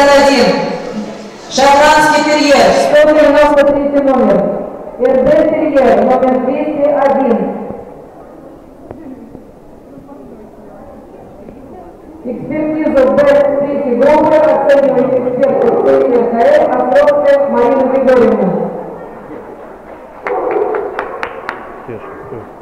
161. Шотландский терьер. 193 номер. РД Терьер, номер 201. Экспертизу Б третьей группы оценивает эксперт РКФ Островская Марина Григорьевна. Стой.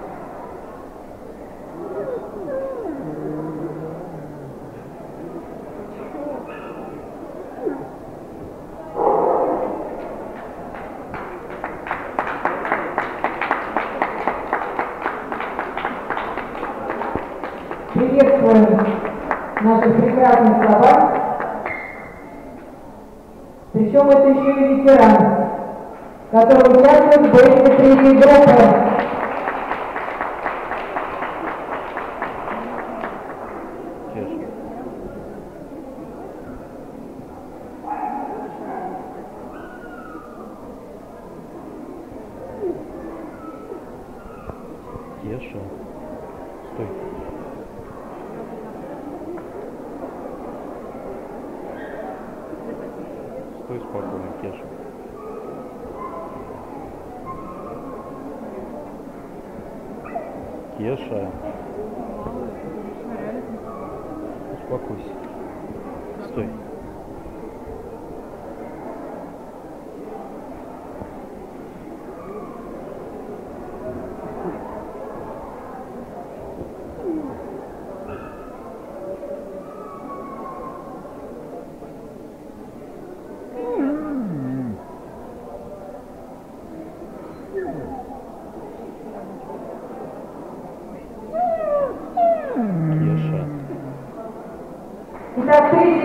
Приветствуем наших прекрасных собак. Причем это еще и ветеран, который участвует в боевой третьей группы. Тише. Стой. Стой спокойно, Кеша. Кеша. Успокойся. Стой.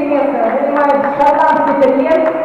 500, ele é mais, já